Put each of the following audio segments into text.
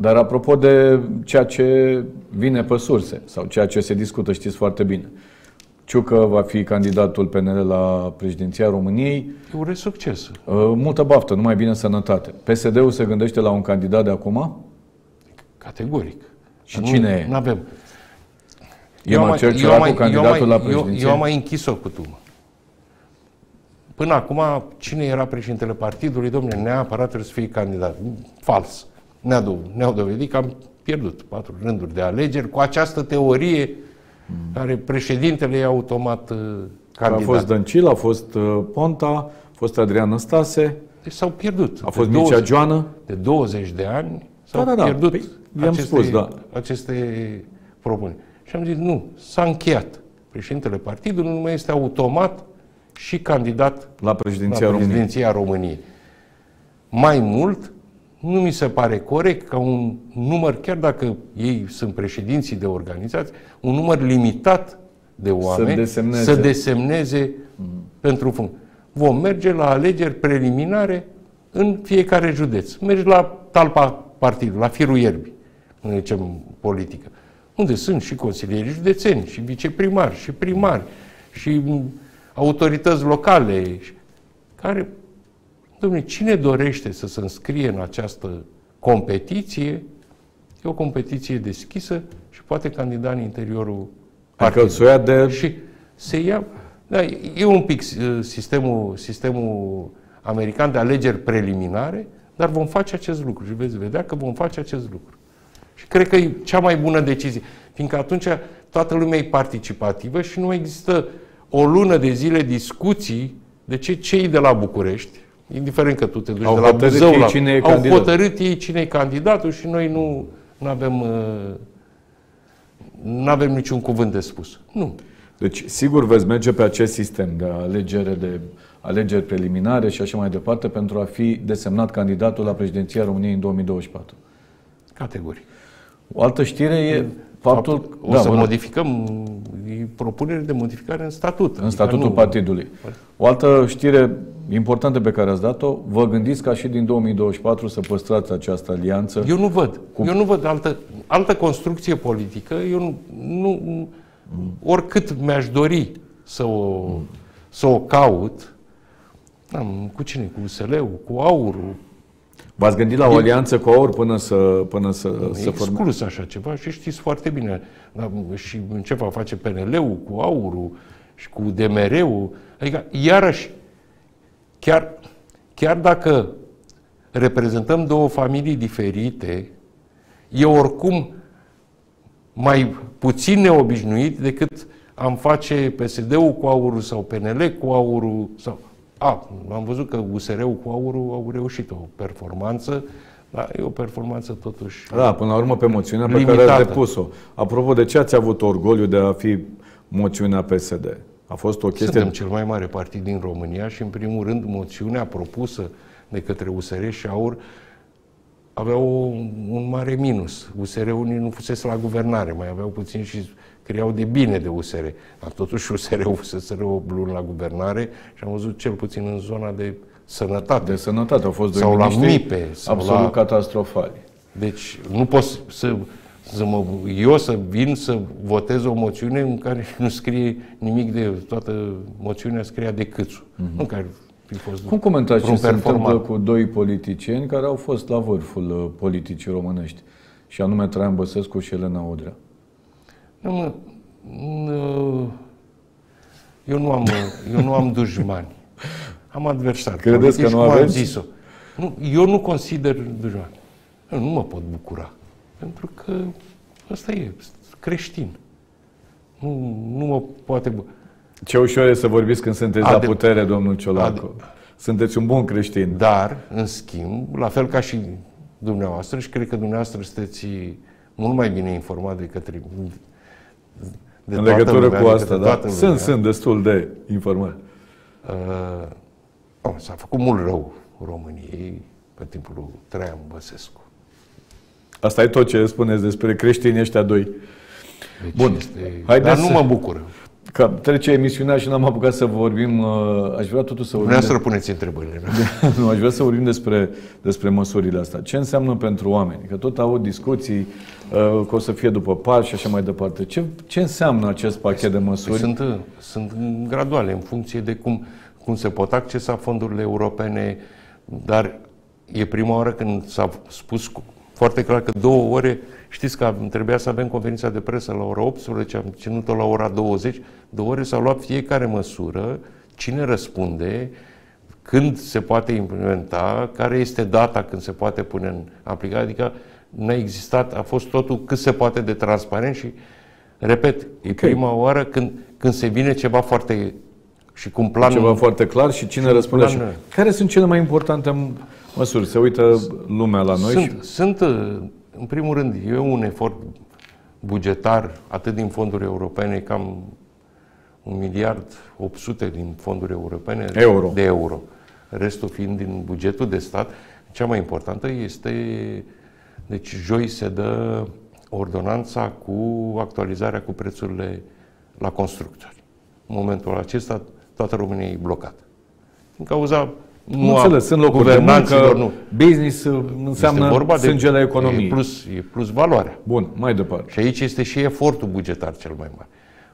Dar apropo de ceea ce vine pe surse sau ceea ce se discută, știți foarte bine. Ciucă va fi candidatul PNL la președinția României. Eu urez succes. Uh, multă baftă, numai bine sănătate. PSD-ul se gândește la un candidat de acum? Categoric. Și cine e? Nu avem. E Marcel Ciolacu candidatul la președinție? Eu, eu am mai închis o cutumă. Până acum, cine era președintele partidului, domnule, neapărat trebuie să fie candidat. Fals. Ne-au, ne dovedit că am pierdut patru rânduri de alegeri cu această teorie mm. care președintele e automat uh, candidat. A fost Dăncil, a fost uh, Ponta, a fost Adrian Stase. Deci s-au pierdut. A fost de 20, Mircea Joană. De 20 de ani s-au da, da, da. pierdut păi, aceste, spus, da. aceste propuneri. Și am zis, nu, s-a încheiat. Președintele partidului nu mai este automat și candidat la președinția, la președinția României. României. Mai mult, nu mi se pare corect ca un număr, chiar dacă ei sunt președinții de organizații, un număr limitat de oameni să desemneze, să desemneze mm. pentru funcție. Vom merge la alegeri preliminare în fiecare județ. Mergi la talpa partidului, la firul ierbii, nu zicem politică, unde sunt și consilieri județeni, și viceprimari, și primari, și autorități locale, care Dom'le, cine dorește să se înscrie în această competiție, e o competiție deschisă și poate candida în interiorul Adică să ia de... Și se ia... Da, e un pic uh, sistemul, sistemul american de alegeri preliminare, dar vom face acest lucru și veți vedea că vom face acest lucru. Și cred că e cea mai bună decizie, fiindcă atunci toată lumea e participativă și nu există o lună de zile discuții de ce cei de la București, indiferent că tu te duci au de la Buzău, la, cine e au candidat. hotărât ei cine e candidatul și noi nu avem uh, nu avem niciun cuvânt de spus. Nu. Deci, sigur veți merge pe acest sistem de alegere de alegeri preliminare și așa mai departe pentru a fi desemnat candidatul la președinția României în 2024. Categoric. O altă știre e faptul... O da, să modificăm propuneri de modificare în statut. În adică statutul nu... partidului. O altă știre importantă pe care ați dat-o, vă gândiți ca și din 2024 să păstrați această alianță? Eu nu văd. Cu... Eu nu văd altă, altă construcție politică. Eu nu, nu oricât mi-aș dori să o, mm. să o caut, am, cu cine? Cu USL-ul, cu Aurul, V-ați gândit la o alianță cu AUR până să până să, nu, să exclus așa ceva și știți foarte bine. Da, și ce va face PNL-ul cu AUR-ul și cu DMR-ul. Adică, iarăși, chiar, chiar dacă reprezentăm două familii diferite, e oricum mai puțin neobișnuit decât am face PSD-ul cu aurul sau PNL cu aurul sau a, am văzut că USR-ul cu aurul au reușit o performanță, dar e o performanță totuși Da, până la urmă pe moțiunea limitată. pe care ați depus-o. Apropo, de ce ați avut orgoliu de a fi moțiunea PSD? A fost o chestie... Suntem cel mai mare partid din România și, în primul rând, moțiunea propusă de către USR și AUR avea o, un mare minus. USR-ul nu fusese la guvernare, mai aveau puțin și scriau de bine de USR. Dar totuși USR-ul fusese o lună la guvernare și am văzut cel puțin în zona de sănătate. De sănătate au fost sau la MIPE. Sau absolut la... catastrofali. Deci nu pot să, să mă, eu să vin să votez o moțiune în care nu scrie nimic de toată moțiunea scria de câțu. Mm-hmm. Nu care fi fost Cum comentați ce se întâmplă cu doi politicieni care au fost la vârful uh, politicii românești, și anume Traian Băsescu și Elena Udrea? Nu, mă, eu nu am, eu nu am dușmani. Am adversari. Credeți că nu aveți? Am zis-o. Nu, eu nu consider dușmani. Eu nu mă pot bucura. Pentru că ăsta e creștin. Nu, nu mă poate bucura. Ce ușor e să vorbiți când sunteți Ade- la putere, domnul Ciolacu. Ade- sunteți un bun creștin. Dar, în schimb, la fel ca și dumneavoastră, și cred că dumneavoastră sunteți mult mai bine informat decât de în legătură lumea, cu asta, da? Sunt, sunt destul de informat. Uh, oh, s-a făcut mult rău României pe timpul lui Traian Băsescu. Asta e tot ce spuneți despre creștinii ăștia doi. Deci Bun. Este... Haideți Dar nu mă bucură. Că trece emisiunea și n-am apucat să vorbim. uh, Aș vrea totuși să vorbim. Vreau să răpuneți întrebările. nu? nu, aș vrea să vorbim despre, despre măsurile astea. Ce înseamnă pentru oameni? Că tot aud discuții uh, că o să fie după pași și așa mai departe. Ce, ce înseamnă acest pachet de Păi măsuri? sunt, sunt graduale, în funcție de cum, cum se pot accesa fondurile europene, dar e prima oară când s-a spus cu- foarte clar că două ore, știți că am- trebuia să avem conferința de presă la ora 18, am ținut-o la ora 20, două ore s-a luat fiecare măsură, cine răspunde, când se poate implementa, care este data când se poate pune în aplicare, adică n-a existat, a fost totul cât se poate de transparent și, repet, e prima oară când, când se vine ceva foarte și cu un plan Ceva foarte clar și cine răspunde plan- așa. Care sunt cele mai importante m- măsuri? Se uită lumea la noi și Sunt, sunt, uh, în primul rând, e un efort bugetar, atât din fonduri europene, cam un miliard 800 din fonduri europene Euro. de euro. Restul fiind din bugetul de stat. Cea mai importantă este, deci joi se dă ordonanța cu actualizarea cu prețurile la constructori. În momentul acesta toată România e blocată. Din cauza nu nu a înțeles, sunt locuri de guvernanților, muncă, nu. business uh, înseamnă Este vorba de- sângele economiei. E plus, e plus valoarea. Bun, mai departe. Și aici este și efortul bugetar cel mai mare.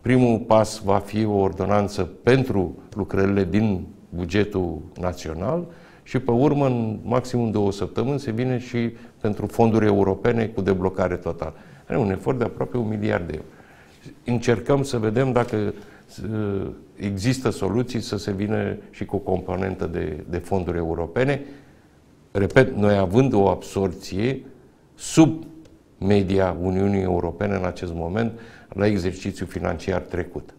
Primul pas va fi o ordonanță pentru lucrările din bugetul național și pe urmă, în maximum două săptămâni, se vine și pentru fonduri europene cu deblocare totală. Are un efort de aproape un miliard de euro. Încercăm să vedem dacă uh, există soluții să se vină și cu o componentă de, de fonduri europene. Repet, noi având o absorție sub media Uniunii Europene în acest moment la exercițiul financiar trecut.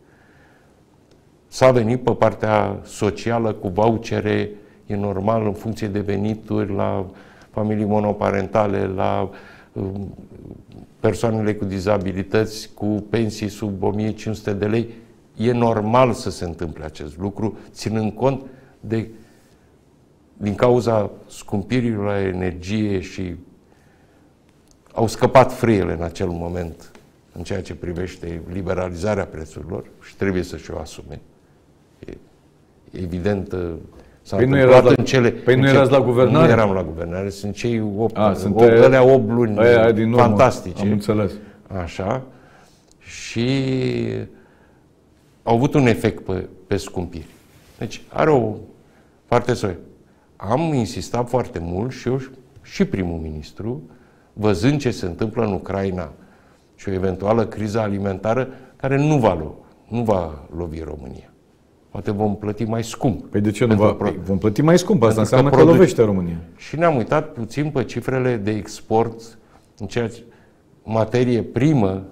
S-a venit pe partea socială cu vouchere, e normal în funcție de venituri, la familii monoparentale, la um, persoanele cu dizabilități, cu pensii sub 1500 de lei. E normal să se întâmple acest lucru, ținând cont de din cauza scumpirilor la energie și au scăpat frâiele în acel moment în ceea ce privește liberalizarea prețurilor și trebuie să-și o asume. E, evident, uh, s-a Păi nu întâmplat erați la- în cele... păi nu în erați la guvernare? Nu eram la guvernare, sunt cei 8, A, A, sunt sunt e- alea 8 luni Aia din urmă. fantastice. Am înțeles. Așa. Și au avut un efect pe, pe scumpiri. Deci are o parte să Am insistat foarte mult și eu și primul ministru, văzând ce se întâmplă în Ucraina și o eventuală criză alimentară care nu va, lo- nu va lovi România. Poate vom plăti mai scump. Păi de ce nu Pentru va... pro- Vom plăti mai scump, asta Pentru că înseamnă că, produci- lovește România. Și ne-am uitat puțin pe cifrele de export în ceea ce materie primă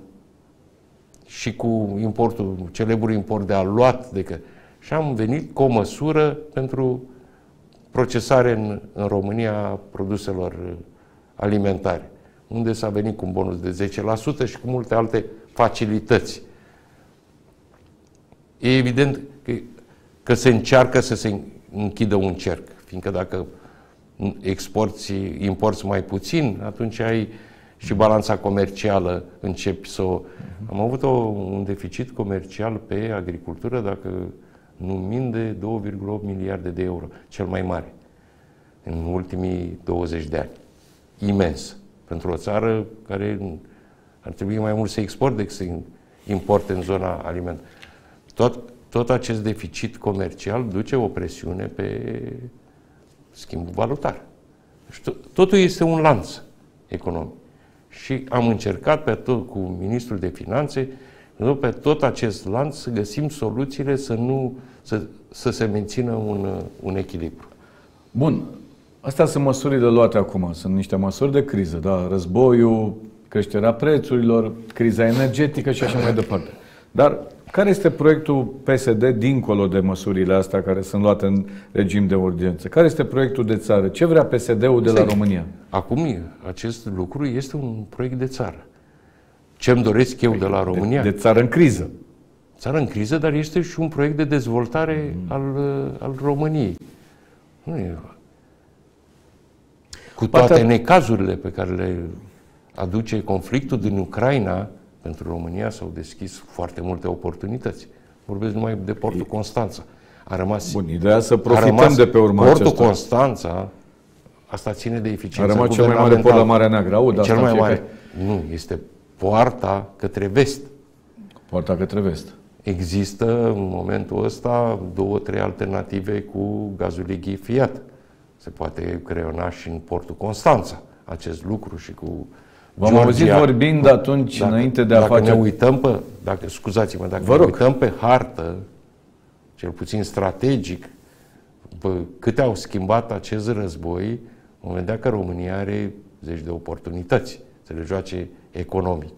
și cu importul, celebrul import de aluat. De că, și am venit cu o măsură pentru procesare în, în România a produselor uh, alimentare, unde s-a venit cu un bonus de 10% și cu multe alte facilități. E evident că, că se încearcă să se închidă un cerc, fiindcă dacă exporți, importi mai puțin, atunci ai și balanța comercială începi să o... Am avut o, un deficit comercial pe agricultură, dacă nu minde, 2,8 miliarde de euro, cel mai mare, în ultimii 20 de ani. Imens. Pentru o țară care ar trebui mai mult să export decât să importe în zona alimentară. Tot, tot acest deficit comercial duce o presiune pe schimbul valutar. Și to- totul este un lanț economic. Și am încercat pe tot cu ministrul de finanțe, pe tot acest lanț să găsim soluțiile să nu să, să se mențină un, un echilibru. Bun. Astea sunt măsurile luate acum. Sunt niște măsuri de criză, da? Războiul, creșterea prețurilor, criza energetică și așa mai departe. Dar care este proiectul PSD dincolo de măsurile astea care sunt luate în regim de urgență? Care este proiectul de țară? Ce vrea PSD-ul de la Este- România? Acum acest lucru este un proiect de țară. Ce-mi doresc eu de la România? De, de țară în criză. țară în criză, dar este și un proiect de dezvoltare al, uh, al României. Nu e... Cu toate Partea- necazurile pe care le aduce conflictul din Ucraina, pentru România s-au deschis foarte multe oportunități. Vorbesc numai de portul Constanța. A rămas, Bun, ideea să a profităm rămas de pe urma portul acesta. Constanța, asta ține de A eficiență rămas cel mai mare port la Marea Neagră. Aud Cel asta în mai fiecare- mare. Nu, este poarta către vest. Poarta către vest. Există în momentul ăsta două, trei alternative cu gazul lichefiat. Se poate creiona și în portul Constanța acest lucru și cu V-am Georgia. auzit vorbind atunci, înainte de a dacă face... ne uităm pe, dacă, scuzați-mă, dacă Vă ne rog. uităm pe hartă, cel puțin strategic, pe câte au schimbat acest război, vom vedea că România are zeci de oportunități să le joace economic.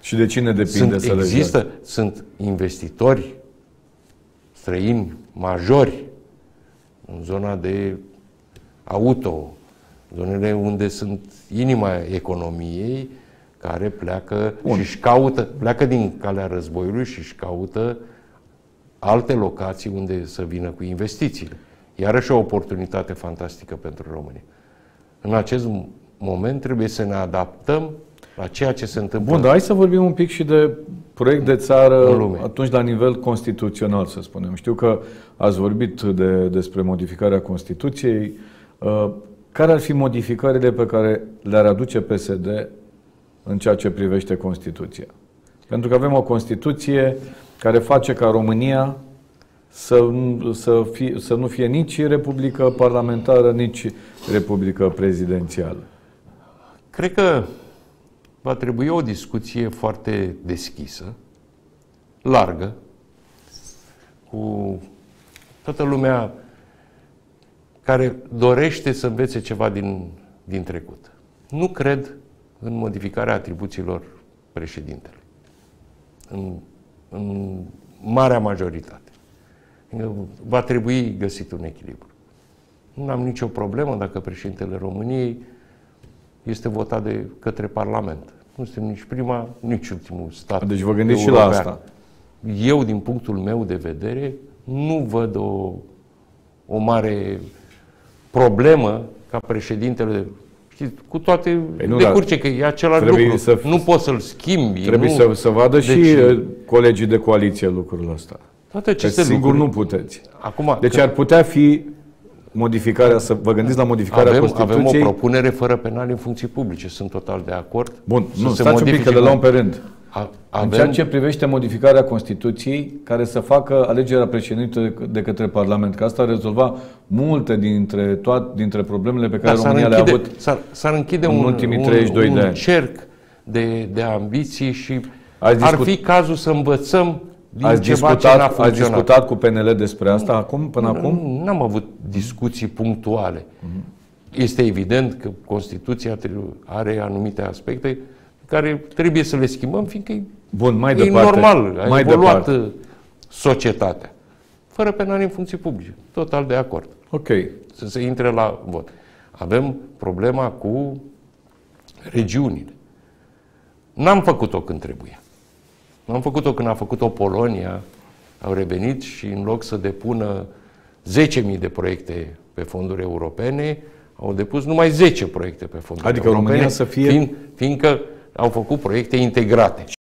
Și de cine depinde Sunt, să le există, joace? sunt investitori străini majori în zona de auto, zonele unde sunt inima economiei, care pleacă Bun. și își caută, pleacă din calea războiului și își caută alte locații unde să vină cu investițiile. Iarăși o oportunitate fantastică pentru România. În acest moment trebuie să ne adaptăm la ceea ce se întâmplă Bun, dar hai să vorbim un pic și de proiect de țară În lume. atunci la nivel constituțional, să spunem. Știu că ați vorbit de, despre modificarea Constituției. Uh, Care ar fi modificările pe care le-ar aduce PSD în ceea ce privește Constituția? Pentru că avem o Constituție care face ca România să, să, fie, să nu fie nici republică parlamentară, nici republică prezidențială. Cred că va trebui o discuție foarte deschisă, largă, cu toată lumea care dorește să învețe ceva din, din trecut. Nu cred în modificarea atribuțiilor președintelui. În, în marea majoritate. Va trebui găsit un echilibru. Nu am nicio problemă dacă președintele României este votat de către Parlament. Nu suntem nici prima, nici ultimul stat Deci vă gândiți și la european. asta. Eu, din punctul meu de vedere, nu văd o, o mare problemă ca președintele Știți, cu toate Păi nu, de dar curce, că e același trebuie lucru. să- nu poți să-l schimbi. Trebuie nu... să, să vadă și Deci, uh, colegii de coaliție lucrul ăsta. toate Că aceste singur lucruri. nu puteți. Acum, Deci că ar putea fi modificarea, să vă gândiți la modificarea avem, avem o Constituției. propunere fără penal în funcții publice. Sunt total de acord. Bun, să nu, se stați un pic că modifice le luăm pe rând. A, În ceea avem, ce privește modificarea Constituției, care să facă alegerea președintelui de către Parlament, că asta ar rezolva multe dintre, toate, dintre problemele pe care da, s-ar România le-a închide, avut. s-ar, s-ar închide în un, ultimii un, 32 un de ani. cerc de, de ambiții și Ați ar discut- fi cazul să învățăm din Ați ceva ce n-a discutat, ați funcționat. discutat cu PNL despre asta acum, până acum? Nu, N-am avut discuții punctuale. Este evident că Constituția trebuie- are anumite aspecte care trebuie să le schimbăm, fiindcă e, Bun, mai e departe. normal, a mai evoluat departe. uh, societatea. Fără penal în funcții publice. Total de acord. Ok. Să se intre la vot. Avem problema cu regiunile. N-am făcut-o când trebuie. N-am făcut-o când a făcut-o Polonia, au revenit și în loc să depună 10.000 de proiecte pe fonduri europene, au depus numai 10 proiecte pe fonduri Adică europene, România să fie- fiind, fiindcă au făcut proiecte integrate.